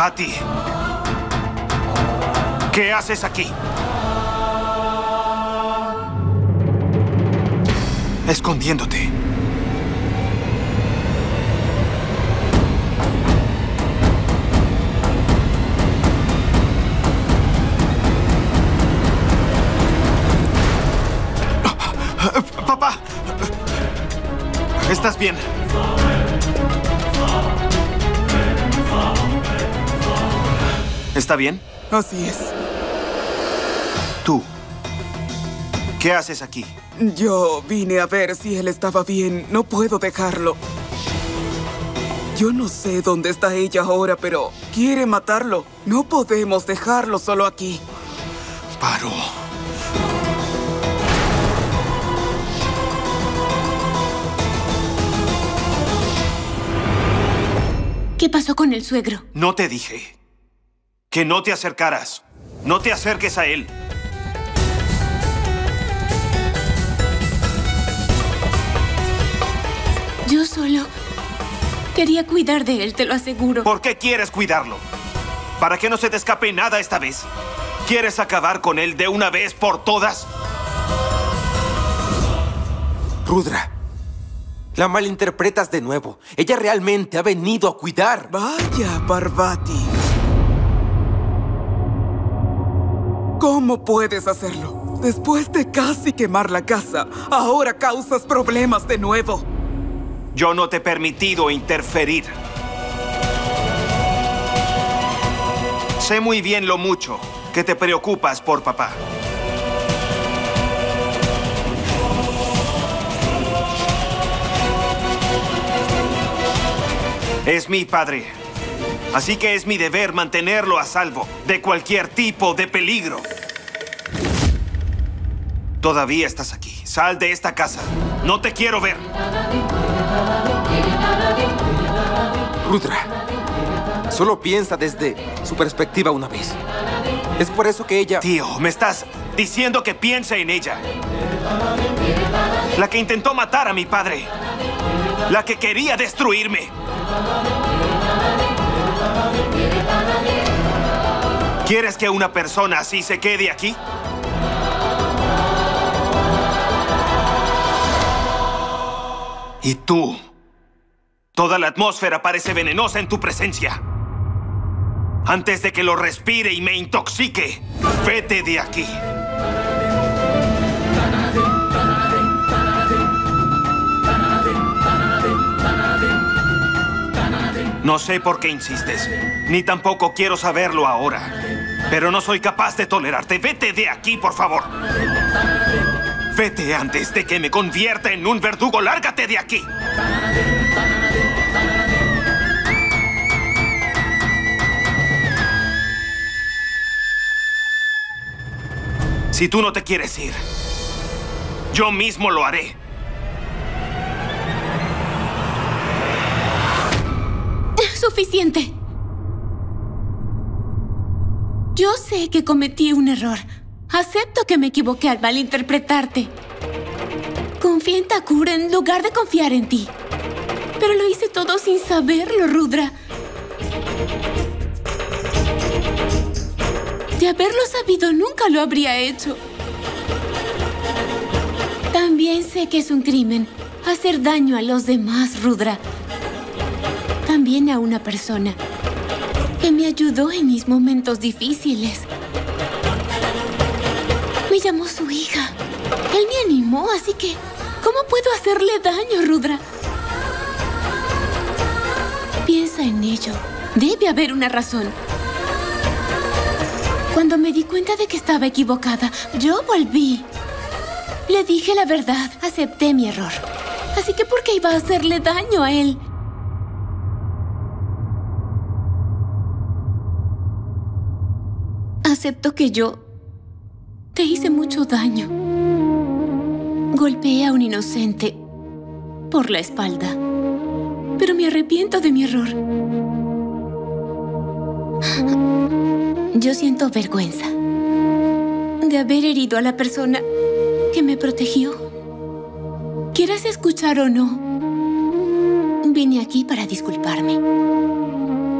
Parvati. ¿Qué haces aquí? Escondiéndote. Papá. ¿Estás bien? ¿Está bien? Así es. Tú. ¿Qué haces aquí? Yo vine a ver si él estaba bien. No puedo dejarlo. Yo no sé dónde está ella ahora, pero quiere matarlo. No podemos dejarlo solo aquí. Paro. ¿Qué pasó con el suegro? No te dije que no te acercaras. No te acerques a él. Yo solo quería cuidar de él, te lo aseguro. ¿Por qué quieres cuidarlo? ¿Para que no se te escape nada esta vez? ¿Quieres acabar con él de una vez por todas? Rudra, la malinterpretas de nuevo. Ella realmente ha venido a cuidar. Vaya, Parvati. ¿Cómo puedes hacerlo? Después de casi quemar la casa, ahora causas problemas de nuevo. Yo no te he permitido interferir. Sé muy bien lo mucho que te preocupas por papá. Es mi padre. Así que es mi deber mantenerlo a salvo de cualquier tipo de peligro. Todavía estás aquí. Sal de esta casa. No te quiero ver. Rudra, solo piensa desde su perspectiva una vez. Es por eso que ella... Tío, me estás diciendo que piense en ella. La que intentó matar a mi padre. La que quería destruirme. ¿Quieres que una persona así se quede aquí? Y tú. Toda la atmósfera parece venenosa en tu presencia. Antes de que lo respire y me intoxique, vete de aquí. No sé por qué insistes, ni tampoco quiero saberlo ahora. Pero no soy capaz de tolerarte. Vete de aquí, por favor. Vete antes de que me convierta en un verdugo. Lárgate de aquí. Si tú no te quieres ir, yo mismo lo haré. Suficiente. Yo sé que cometí un error. Acepto que me equivoqué al malinterpretarte. Confié en Takura en lugar de confiar en ti. Pero lo hice todo sin saberlo, Rudra. De haberlo sabido, nunca lo habría hecho. También sé que es un crimen hacer daño a los demás, Rudra. También a una persona que me ayudó en mis momentos difíciles. Me llamó su hija. Él me animó, así que... ¿Cómo puedo hacerle daño, Rudra? Piensa en ello. Debe haber una razón. Cuando me di cuenta de que estaba equivocada, yo volví. Le dije la verdad, acepté mi error. Así que ¿por qué iba a hacerle daño a él? Acepto que yo te hice mucho daño. Golpeé a un inocente por la espalda. Pero me arrepiento de mi error. Yo siento vergüenza de haber herido a la persona que me protegió. Quieras escuchar o no, vine aquí para disculparme.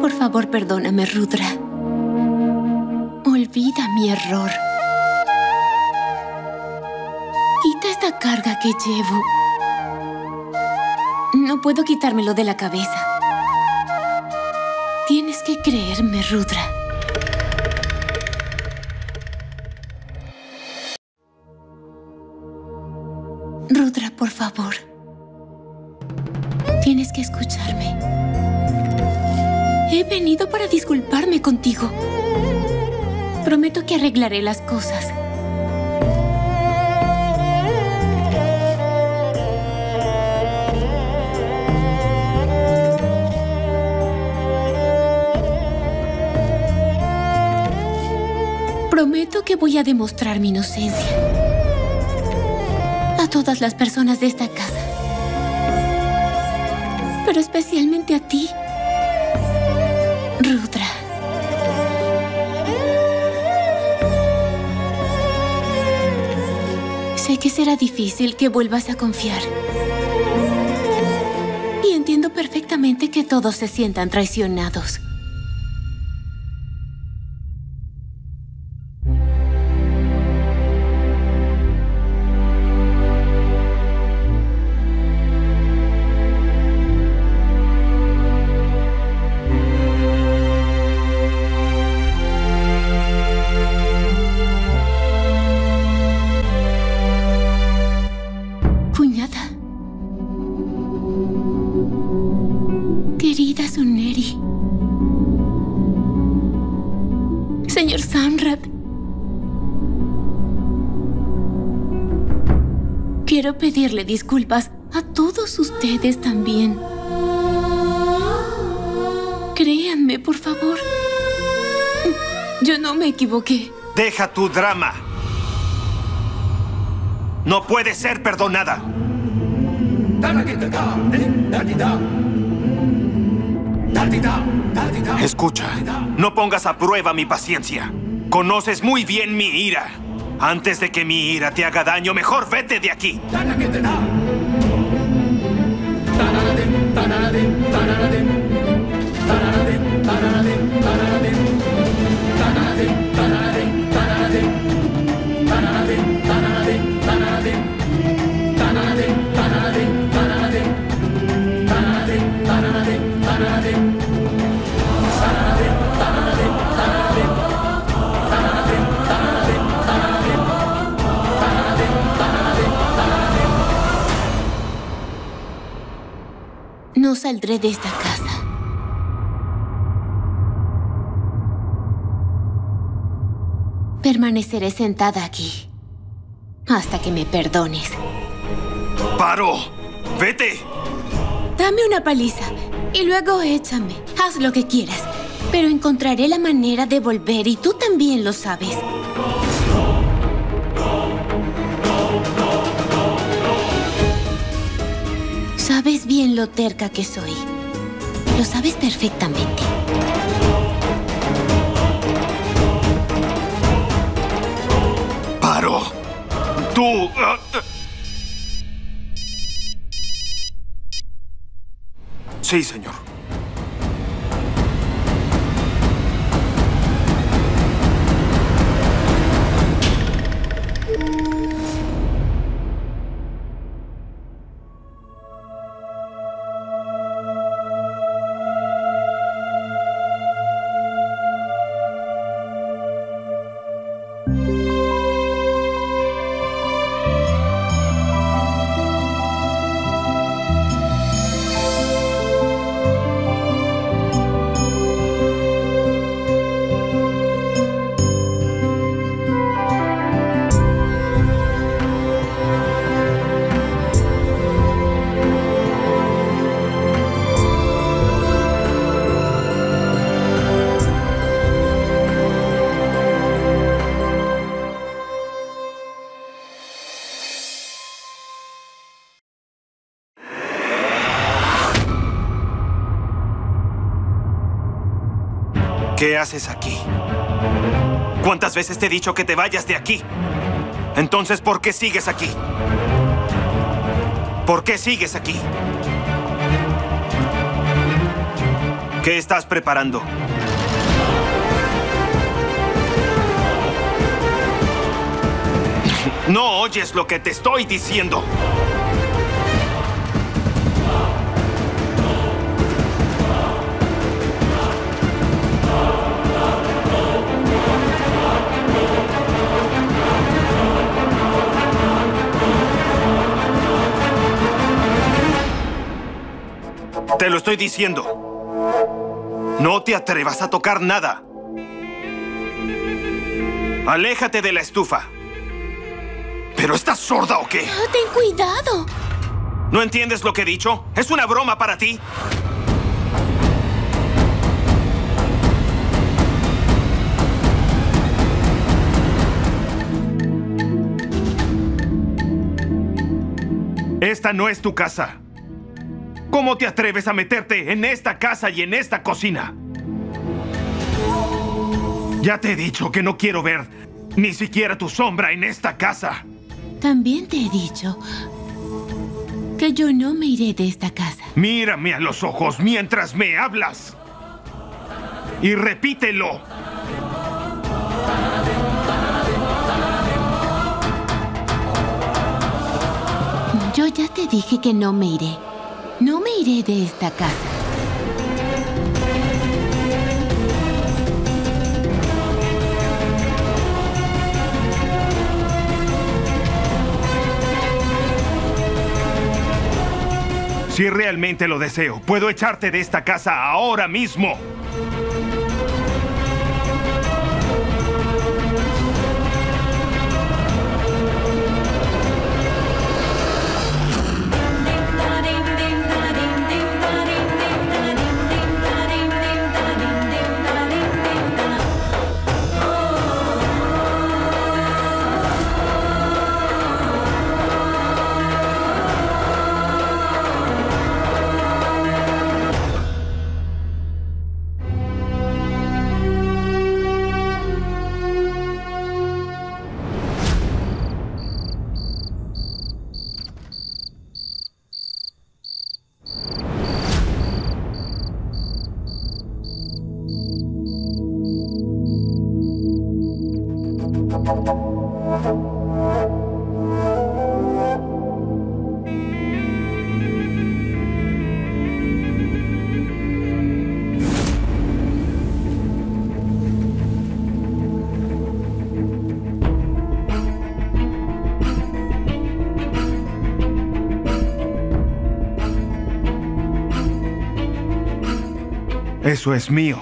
Por favor. perdóname, Rudra. Olvida mi error. Quita esta carga que llevo. No puedo quitármelo de la cabeza. Tienes que creerme, Rudra. Rudra, por favor. Tienes que escucharme. He venido para disculparme contigo. Prometo que arreglaré las cosas. Prometo que voy a demostrar mi inocencia a todas las personas de esta casa, pero especialmente a ti, Rudra. Que será difícil que vuelvas a confiar. Y entiendo perfectamente que todos se sientan traicionados. Pedirle disculpas a todos ustedes también. Créanme, por favor. Yo no me equivoqué. Deja tu drama. No puede ser perdonada. Escucha, no pongas a prueba mi paciencia. Conoces muy bien mi ira. Antes de que mi ira te haga daño, mejor vete de aquí. No saldré de esta casa. Permaneceré sentada aquí hasta que me perdones. ¡Paro! ¡Vete! Dame una paliza y luego échame. Haz lo que quieras. Pero encontraré la manera de volver y tú también lo sabes. Sabes bien lo terca que soy. Lo sabes perfectamente. ¡Paro! ¡Tú! ah, ah. Sí, señor. ¿Qué haces aquí? ¿Cuántas veces te he dicho que te vayas de aquí? Entonces, ¿por qué sigues aquí? ¿Por qué sigues aquí? ¿Qué estás preparando? No oyes lo que te estoy diciendo. Te lo estoy diciendo. No te atrevas a tocar nada. Aléjate de la estufa. ¿Pero estás sorda o qué? Oh, ten cuidado. ¿No entiendes lo que he dicho? ¿Es una broma para ti? Esta no es tu casa. ¿Cómo te atreves a meterte en esta casa y en esta cocina? Ya te he dicho que no quiero ver ni siquiera tu sombra en esta casa. También te he dicho que yo no me iré de esta casa. Mírame a los ojos mientras me hablas. Y repítelo. Yo ya te dije que no me iré. No me iré de esta casa. Si realmente lo deseo, puedo echarte de esta casa ahora mismo. Eso es mío.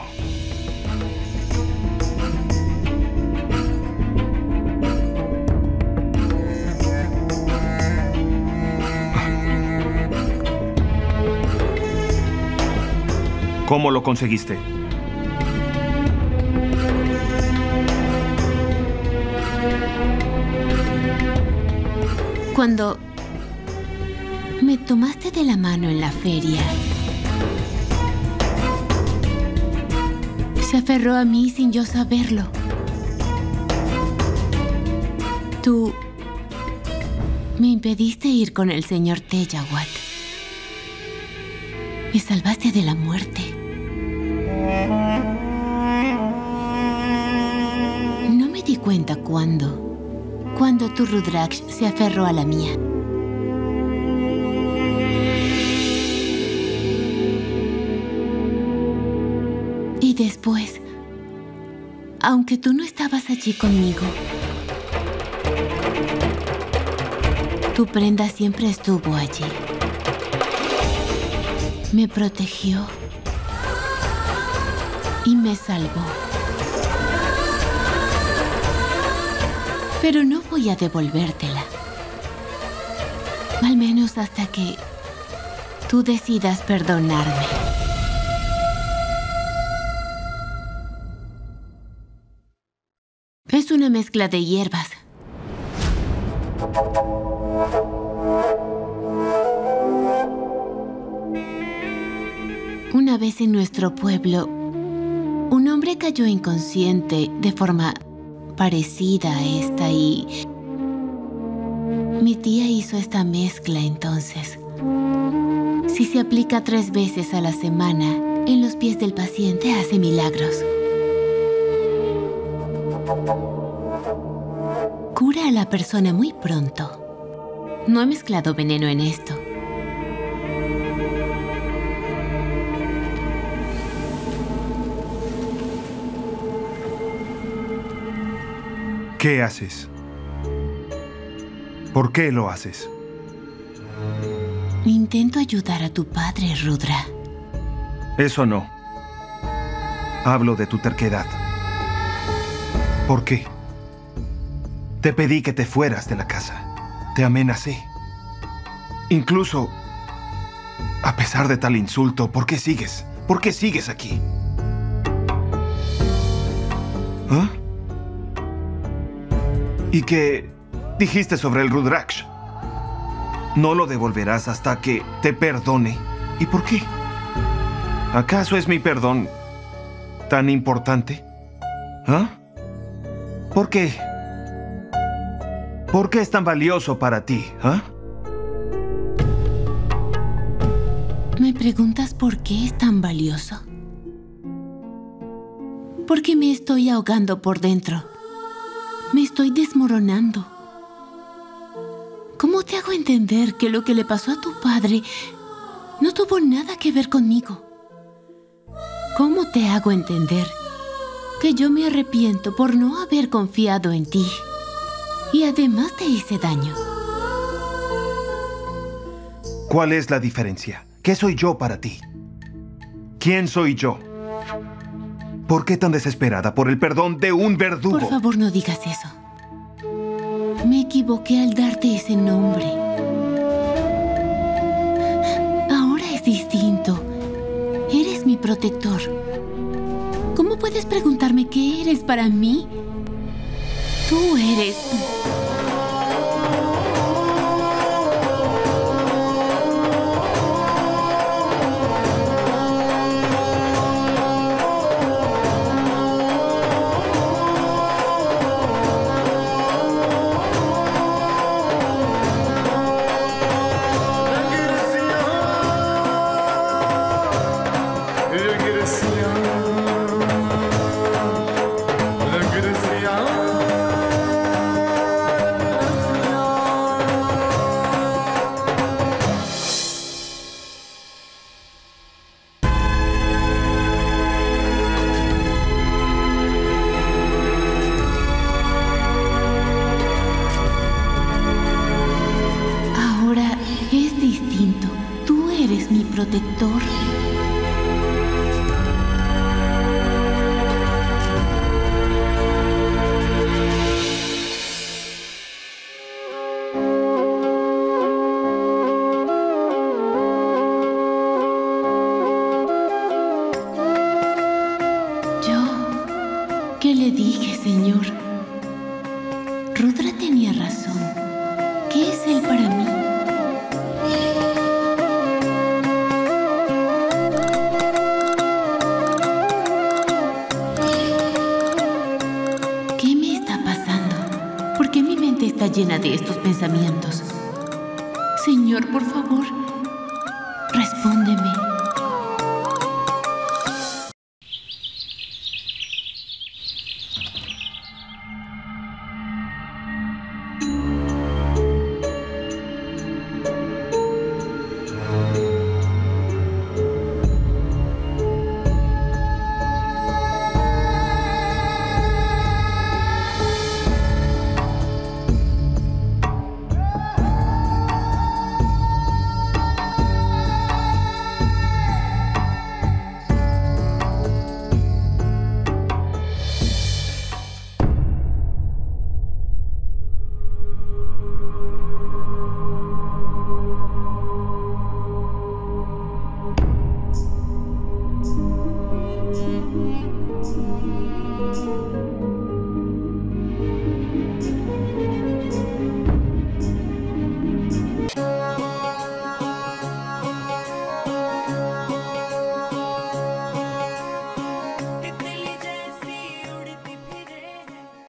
¿Cómo lo conseguiste? Cuando me tomaste de la mano en la feria, se aferró a mí sin yo saberlo. Tú me impediste ir con el señor Tejawat. Me salvaste de la muerte. No me di cuenta cuándo. Cuando tu Rudraksh se aferró a la mía. Después, aunque tú no estabas allí conmigo, tu prenda siempre estuvo allí. Me protegió y me salvó. Pero no voy a devolvértela. Al menos hasta que tú decidas perdonarme. Una mezcla de hierbas. Una vez en nuestro pueblo, un hombre cayó inconsciente de forma parecida a esta y mi tía hizo esta mezcla entonces. Si se aplica tres veces a la semana, en los pies del paciente hace milagros. La persona muy pronto. No he mezclado veneno en esto. ¿Qué haces? ¿Por qué lo haces? Intento ayudar a tu padre, Rudra. Eso no. Hablo de tu terquedad. ¿Por qué? Te pedí que te fueras de la casa. Te amenacé. Incluso, a pesar de tal insulto, ¿por qué sigues? ¿Por qué sigues aquí? ¿Ah? ¿Y qué dijiste sobre el Rudraksh? No lo devolverás hasta que te perdone. ¿Y por qué? ¿Acaso es mi perdón tan importante? ¿Ah? ¿Por qué? ¿Por qué es tan valioso para ti? ¿Ah? ¿Me preguntas por qué es tan valioso? Porque me estoy ahogando por dentro. Me estoy desmoronando. ¿Cómo te hago entender que lo que le pasó a tu padre no tuvo nada que ver conmigo? ¿Cómo te hago entender que yo me arrepiento por no haber confiado en ti? Y además te hice daño. ¿Cuál es la diferencia? ¿Qué soy yo para ti? ¿Quién soy yo? ¿Por qué tan desesperada por el perdón de un verdugo? Por favor, no digas eso. Me equivoqué al darte ese nombre. Ahora es distinto. Eres mi protector. ¿Cómo puedes preguntarme qué eres para mí? Tú eres... eres mi protector. Está llena de estos pensamientos? Señor, por favor,